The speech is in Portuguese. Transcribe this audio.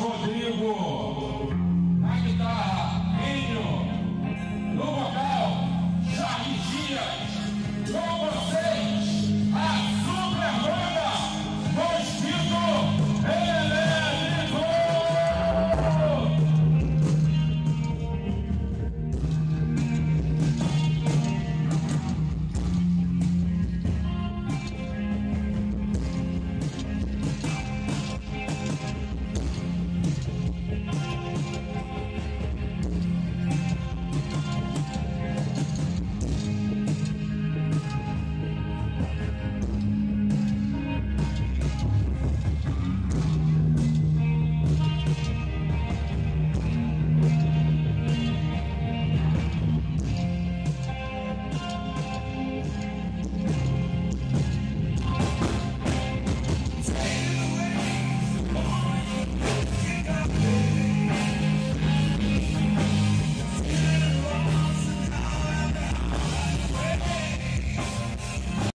Rodrigo.